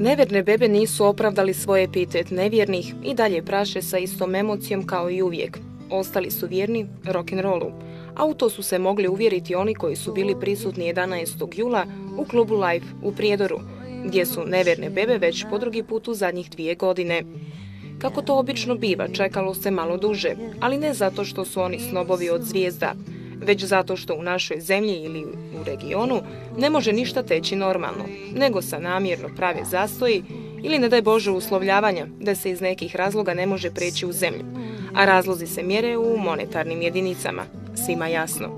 Neverne bebe nisu opravdali svoj epitet nevjernih i dalje praše sa istom emocijom kao i uvijek. Ostali su vjerni rock'n'rollu, a u to su se mogli uvjeriti oni koji su bili prisutni 11. jula u klubu Live u Prijedoru, gdje su neverne bebe već po drugi put u zadnjih dvije godine. Kako to obično biva, čekalo se malo duže, ali ne zato što su oni snobovi od zvijezda, već zato što u našoj zemlji ili u regionu ne može ništa teći normalno, nego sa namjerno prave zastoji ili ne daj Bože uslovljavanja da se iz nekih razloga ne može preći u zemlju, a razlozi se mjere u monetarnim jedinicama, svima jasno.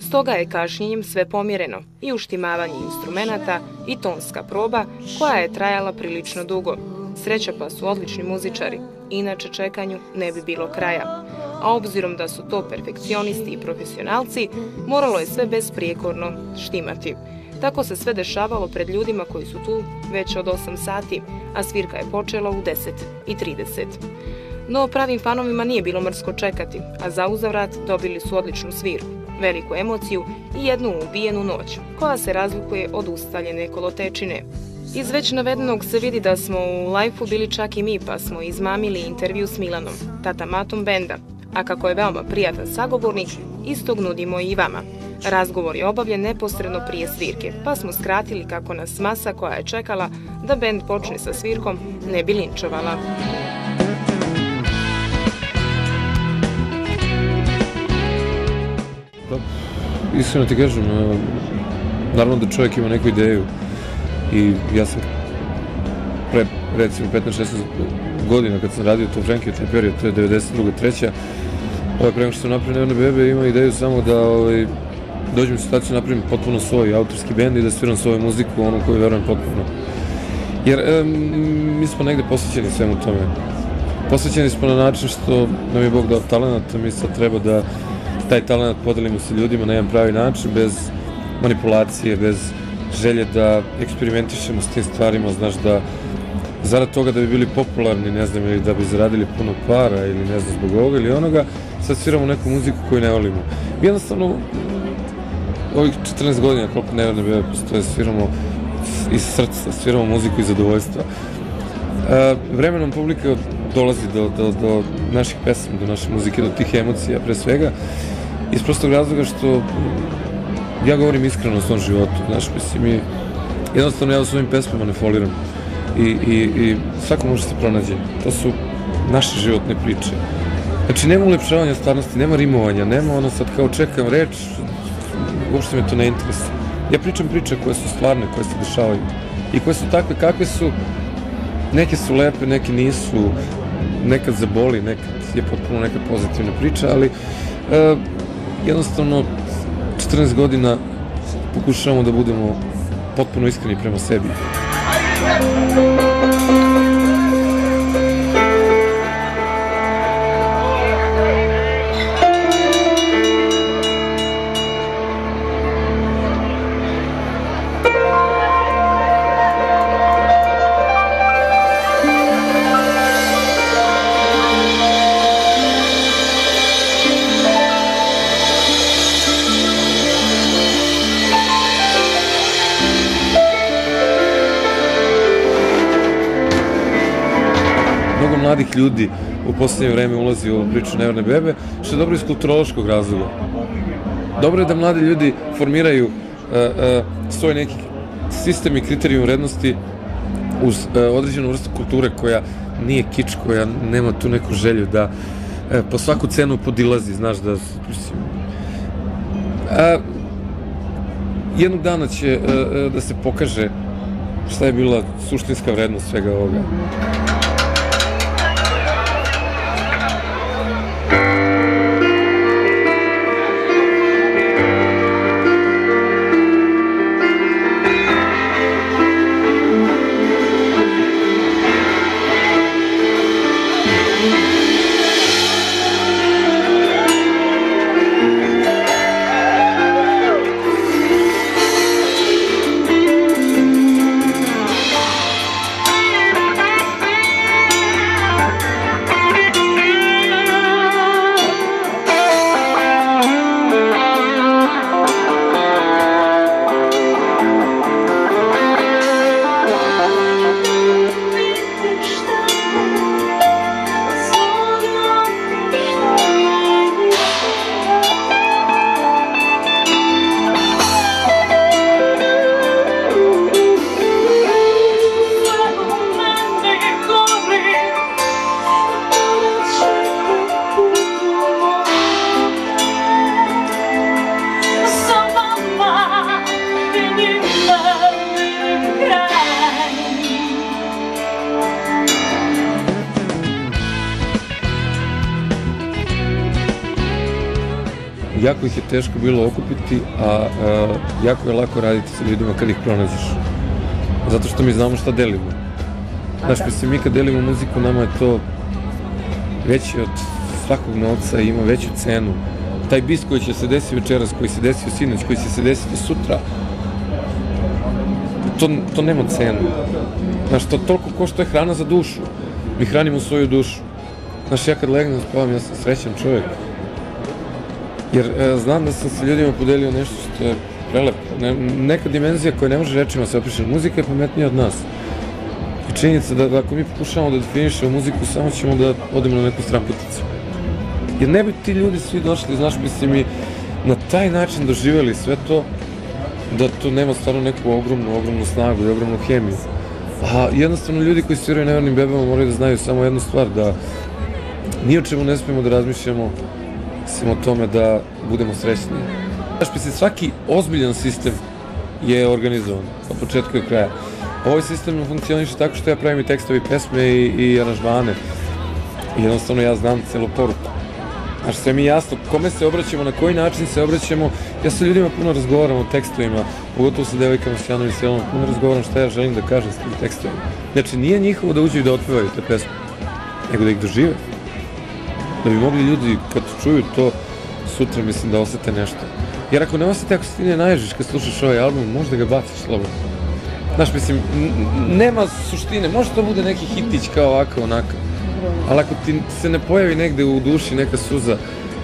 Stoga je kašnjenjem sve pomjereno i uštimavanje instrumenata i tonska proba koja je trajala prilično dugo. Sreća pa su odlični muzičari, inače čekanju ne bi bilo kraja a obzirom da su to perfekcionisti i profesionalci, moralo je sve besprijekorno štimati. Tako se sve dešavalo pred ljudima koji su tu već od 8 sati, a svirka je počela u 10 i 30. No pravim fanovima nije bilo mrsko čekati, a za uzavrat dobili su odličnu svirku, veliku emociju i jednu ubijenu noć, koja se razlikuje od ustaljene kolotečine. Iz već navedenog se vidi da smo u live bili čak i mi, pa smo izmamili intervju s Milanom, tata matom benda, a kako je veoma prijatan sagovornik, istog nudimo i vama. Razgovor je obavljen neposredno prije svirke, pa smo skratili kako nas masa koja je čekala da bend počne sa svirkom ne bi linčovala. Pa, iskreno ti kažem, naravno da čovjek ima neku ideju i ja sam pre recimo 15-16 godina kad sam radio to Frankie, taj period, to je 92. treća, ovaj, pre nego što sam napravio Neverne bebe, ima ideju samo da ovaj, dođem u situaciju da napravim potpuno svoj autorski bend i da sviram svoju muziku, onu koju verujem potpuno. Jer e, mi smo negde posvećeni svemu tome. Posvećeni smo na način što nam je Bog dao talent, mi sad treba da taj talent podelimo sa ljudima na jedan pravi način, bez manipulacije, bez želje da eksperimentišemo s tim stvarima, znaš da zarad toga da bi bili popularni, ne znam, ili da bi zaradili puno para ili ne znam, zbog ovoga ili onoga, sad sviramo neku muziku koju ne volimo. Jednostavno, ovih 14 godina koliko Neverne Bebe postoje, sviramo iz srca, sviramo muziku iz zadovoljstva. E, vremenom publika dolazi do, do, do naših pesama, do naše muzike, do tih emocija pre svega, iz prostog razloga što ja govorim iskreno o svom životu, znaš, mislim, i jednostavno ja u svojim pesmama ne foliram i, i, i svako može se pronađe. To su naše životne priče. Znači, nema ulepšavanja stvarnosti, nema rimovanja, nema ono sad kao čekam reč, uopšte me to ne interesuje. Ja pričam priče koje su stvarne, koje se dešavaju i koje su takve kakve su, neke su lepe, neke nisu, nekad zaboli, nekad je potpuno neka pozitivna priča, ali e, jednostavno 14 godina pokušavamo da budemo potpuno iskreni prema sebi. Yeah. Mladih ljudi u poslednje vreme ulazi u priču Neverne bebe, što je dobro iz kulturološkog razloga. Dobro je da mladi ljudi formiraju uh, uh, svoj neki sistem i kriterijum vrednosti uz uh, određenu vrstu kulture koja nije kič, koja nema tu neku želju da uh, po svaku cenu podilazi, znaš da mislim, uh, jednog dana će uh, da se pokaže šta je bila suštinska vrednost svega ovoga. Thank you. Jako ih je teško bilo okupiti, a, a jako je lako raditi sa ljudima kad ih pronađeš. Zato što mi znamo šta delimo. Znaš, mislim, mi kad delimo muziku, nama je to veći od svakog novca i ima veću cenu. Taj bis koji će se desiti večeras, koji se desio sinoć, koji će se desiti sutra, to, to nema cenu. Znaš, to toliko ko što je hrana za dušu. Mi hranimo svoju dušu. Znaš, ja kad legnem spavam, ja sam srećan čovjek. Jer e, znam da sam sa ljudima podelio nešto što je prelepo. Ne, neka dimenzija koja ne može rečima se opiše. Muzika je pametnija od nas. I činjenica da, da ako mi pokušamo da definišemo muziku, samo ćemo da odemo na neku stramputicu. Jer ne bi ti ljudi svi došli, znaš, mislim, i na taj način doživjeli sve to, da to nema stvarno neku ogromnu, ogromnu snagu i ogromnu hemiju. A jednostavno ljudi koji sviraju nevernim bebama moraju da znaju samo jednu stvar, da ni o čemu ne smijemo da razmišljamo sem o tome da budemo srećni. Znaš, mislim, svaki ozbiljan sistem je organizovan od početka do kraja. Ovaj sistem funkcioniše tako što ja pravim i tekstovi pesme i, i aranžmane. Jednostavno ja znam celu poruku. Znaš, sve mi jasno kome se obraćamo, na koji način se obraćamo. Ja sa ljudima puno razgovaram o tekstovima, pogotovo sa devojkama s Janom i Selom, puno razgovaram šta ja želim da kažem s tim tekstovima. Znači, nije njihovo da uđu i da otpevaju te pesme, nego da ih dožive. Da bi mogli ljudi, kad čuju to, sutra mislim da osete nešto. Jer ako ne osete, ako se ti ne naježiš kad slušaš ovaj album, možda ga baciš slobodno. Znaš, mislim, nema suštine, može to bude neki hitić kao ovako, onako. Ali ako ti se ne pojavi negde u duši neka suza,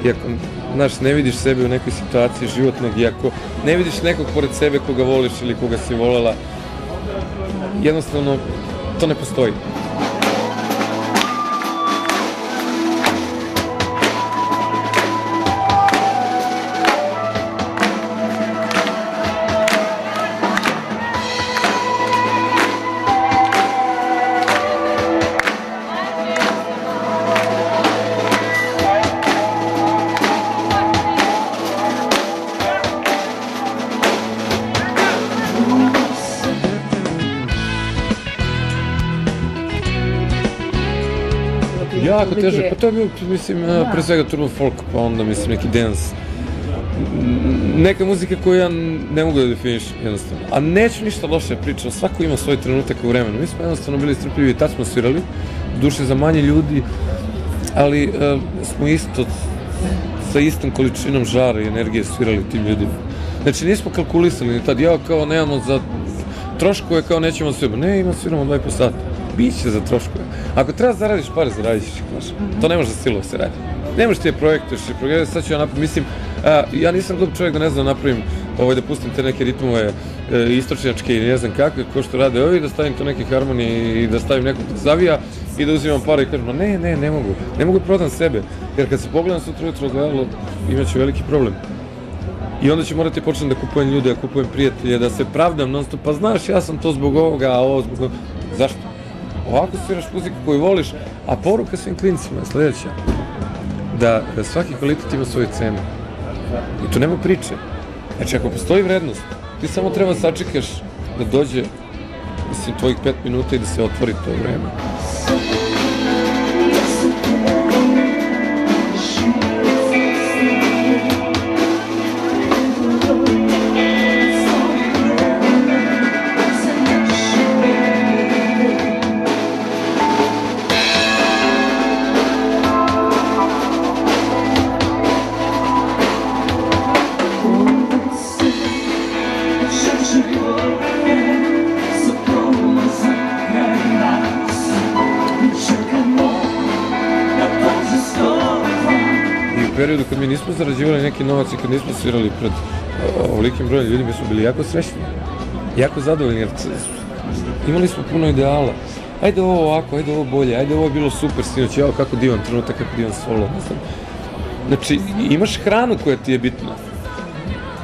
i ako, znaš, ne vidiš sebe u nekoj situaciji životnog, i ako ne vidiš nekog pored sebe koga voliš ili koga si volela, jednostavno, to ne postoji. Jako teže, pa to je bio, mislim, da. pre svega turbo folk, pa onda, mislim, neki dance. Neka muzika koju ja ne mogu da definišem, jednostavno. A neću ništa loše pričati, svako ima svoj trenutak u vremenu. Mi smo jednostavno bili strpljivi i tad smo svirali, duše za manje ljudi, ali uh, smo isto sa istom količinom žara i energije svirali tim ljudima. Znači, nismo kalkulisali ni tad, ja kao nemamo za troškove, kao nećemo svirati. Ne, ima sviramo dva i po sata biće za troškove. Ako treba da zaradiš pare, zaradiš ih, znaš. To ne može za silo se radi. Ne možeš ti je projektuješ projektuješ, sad ću ja napraviti, mislim, a, ja nisam glup čovjek da ne znam da napravim, ovaj, da pustim te neke ritmove e, istočnjačke i ne znam kakve, ko što rade ovi, da stavim to neke harmonije i da stavim nekog da zavija i da uzimam pare i kažem, ne, ne, ne mogu, ne mogu da prodam sebe, jer kad se pogledam sutra ujutro gledalo, imaću veliki problem. I onda ću morati početi da kupujem ljude, da kupujem prijatelje, da se pravdam non stop, pa znaš, ja sam to zbog ovoga, a ovo zbog. Zašto? Ovako sviraš muziku koju voliš, a poruka svim klincima je sledeća. Da, da svaki kvalitet ima svoju cenu. I tu nema priče. Znači, ako postoji vrednost, ti samo treba da sačekaš da dođe, mislim, tvojih pet minuta i da se otvori to vreme. Periodu kad mi nismo zarađivali neki novac i kad nismo svirali pred ovolikim brojem ljudi, mi smo bili jako srećni, jako zadovoljni, jer imali smo puno ideala. Ajde ovo ovako, ajde ovo bolje, ajde ovo je bilo super sinoć, jao kako divan trenutak, kako divan solo, ne znam. Znači, imaš hranu koja ti je bitna,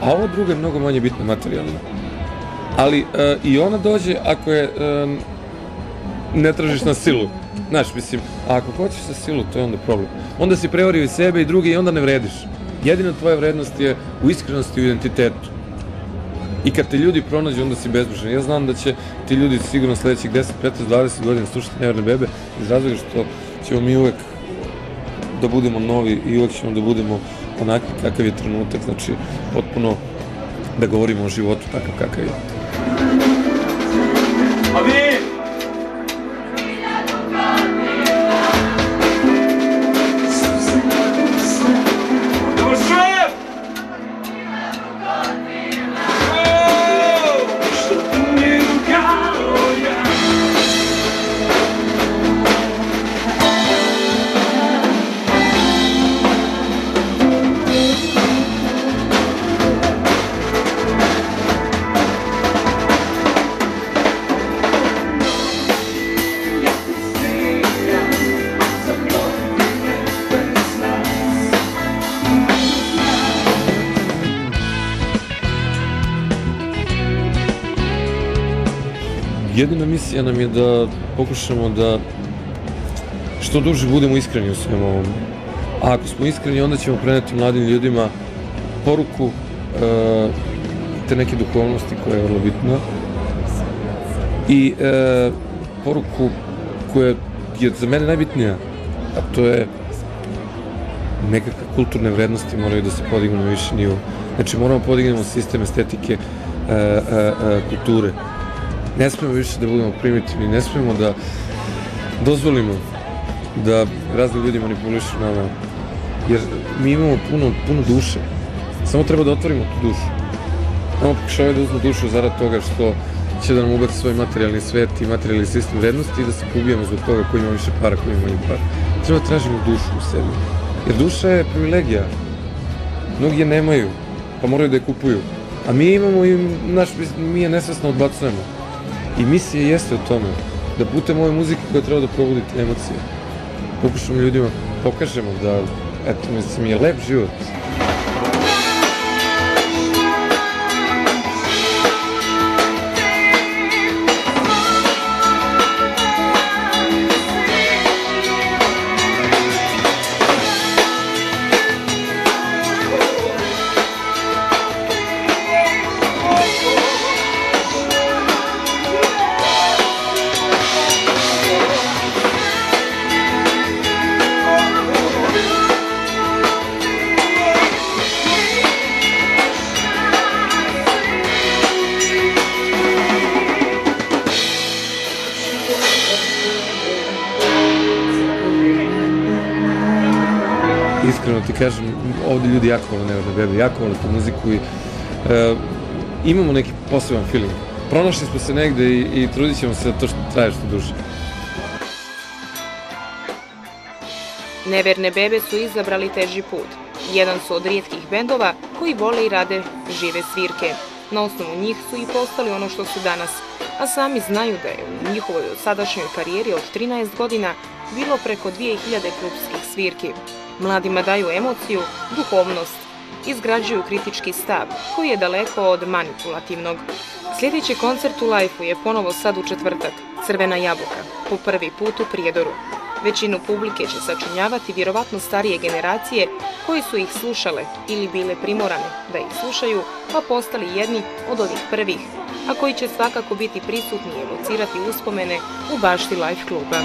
a ovo drugo je mnogo manje bitno materijalno. Ali e, i ona dođe ako je e, ne tražiš na silu. Znaš, mislim, ako hoćeš sa silu, to je onda problem. Onda si prevario i sebe i druge i onda ne vrediš. Jedina tvoja vrednost je u iskrenosti i u identitetu. I kad te ljudi pronađu, onda si bezbrižan. Ja znam da će ti ljudi sigurno sledećih 10, 15, 20 godina slušati Neverne bebe iz razloga što ćemo mi uvek da budemo novi i uvek ćemo da budemo onaki kakav je trenutak, znači potpuno da govorimo o životu takav kakav je. A vi? Jedina misija nam je da pokušamo da što duže budemo iskreni u svemu ovom. A ako smo iskreni, onda ćemo preneti mladim ljudima poruku e, te neke duhovnosti koja je vrlo bitna i e, poruku koja je za mene najbitnija, a to je nekakve kulturne vrednosti moraju da se podignu na više nivo. Znači moramo podignemo sistem estetike, e, e, kulture. Ne smemo više da budemo primitivni, ne smemo da dozvolimo da razni ljudi manipulišu nama, jer mi imamo puno, puno duše. Samo treba da otvorimo tu dušu. Samo pokušavaju da uzmu dušu zarad toga što će da nam ubaci svoj materijalni svet i materijalni sistem vrednosti i da se pobijamo zbog toga ko ima više para, ko ima manje para. Treba da tražimo dušu u sebi. Jer duša je privilegija. Mnogi je nemaju, pa moraju da je kupuju. A mi imamo i naš, mi je nesvesno odbacujemo. I misija jeste u tome da putem ove muzike koja treba da probudi emocije pokušamo ljudima pokažemo da eto mislim je lep život iskreno ti kažem, ovde ljudi jako vole Neverne bebe, jako vole tu muziku i e, imamo neki poseban feeling. Pronašli smo se negde i, i trudit ćemo se da to što traje što duže. Neverne bebe su izabrali teži put. Jedan su od rijetkih bendova koji vole i rade žive svirke. Na osnovu njih su i postali ono što su danas, a sami znaju da je u njihovoj sadašnjoj karijeri od 13 godina bilo preko 2000 klubskih svirki. Mladima daju emociju, duhovnost, izgrađuju kritički stav, koji je daleko od manipulativnog. Sljedeći koncert u Lajfu je ponovo sad u četvrtak, Crvena jabuka, po prvi put u Prijedoru. Većinu publike će sačinjavati vjerovatno starije generacije koji su ih slušale ili bile primorane da ih slušaju, pa postali jedni od ovih prvih, a koji će svakako biti prisutni i evocirati uspomene u bašti Life kluba.